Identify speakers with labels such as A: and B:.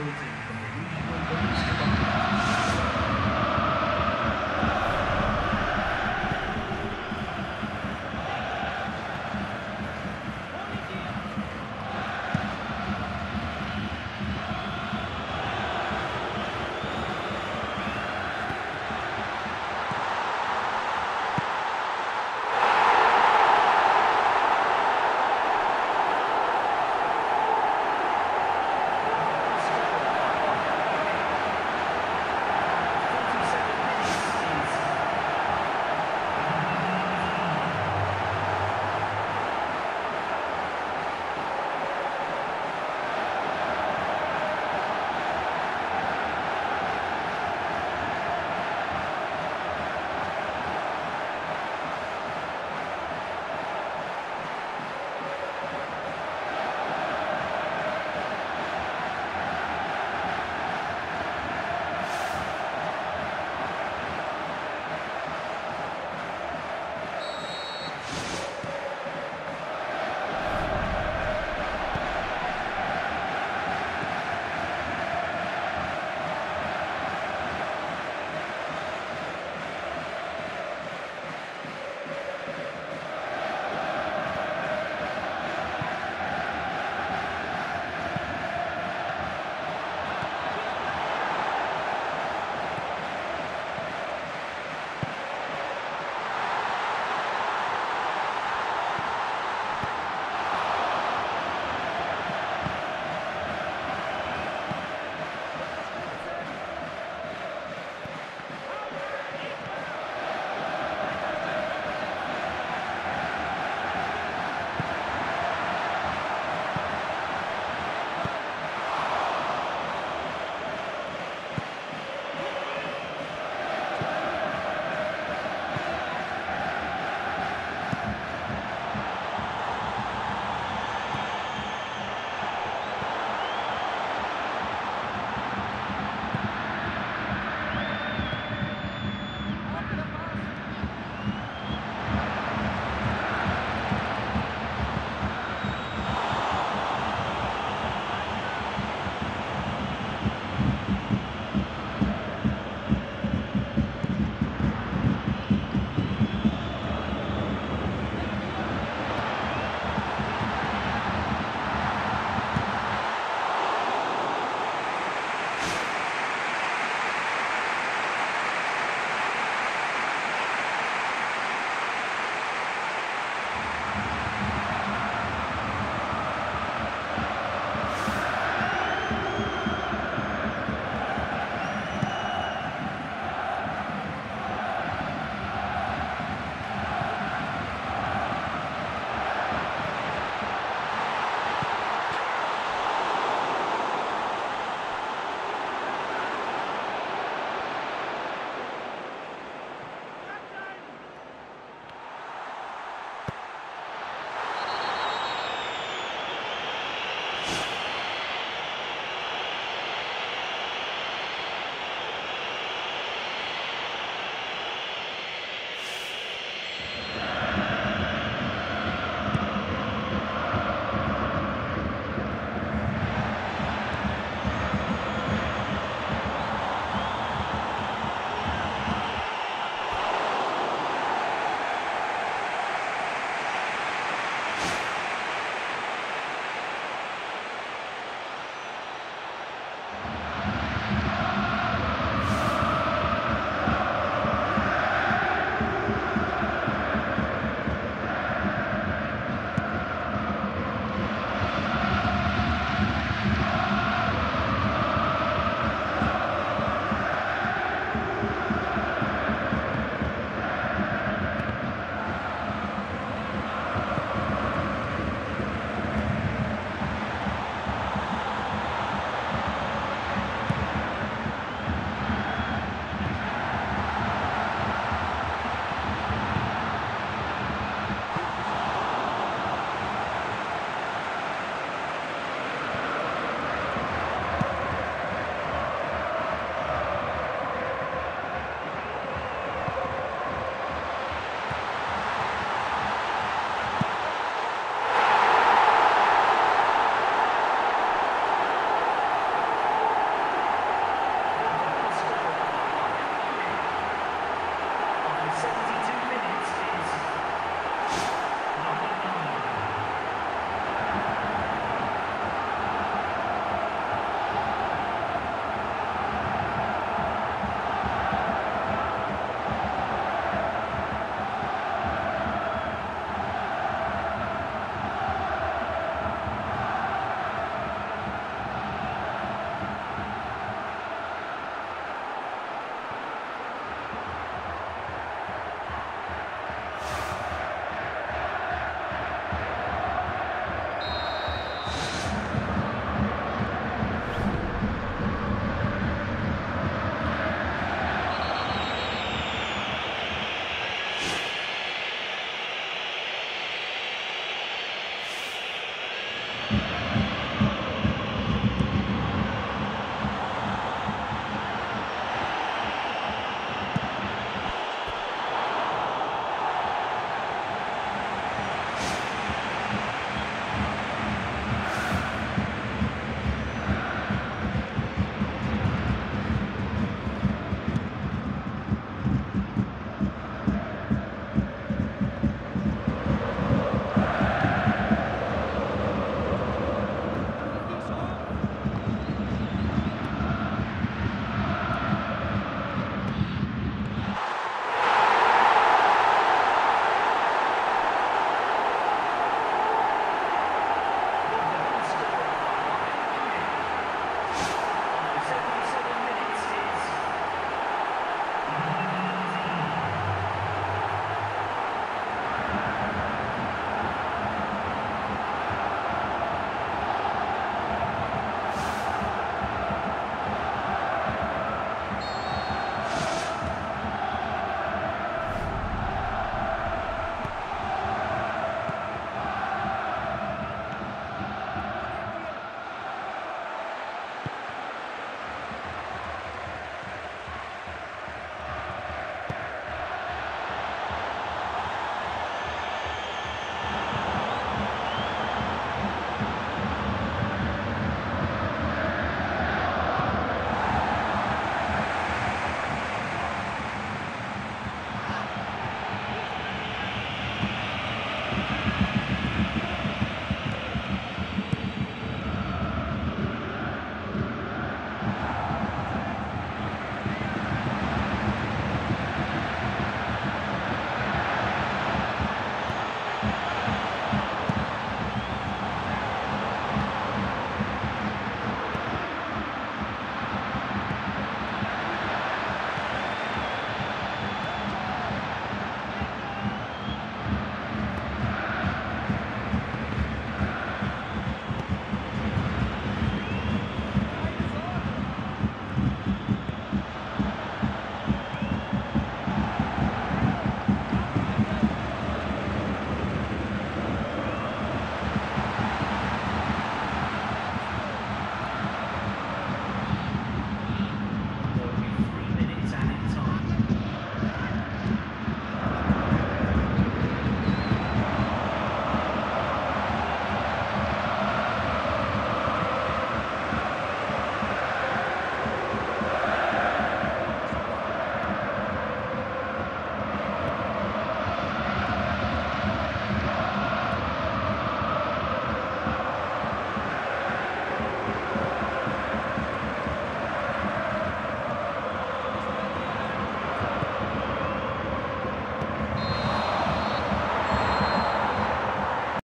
A: ドイツに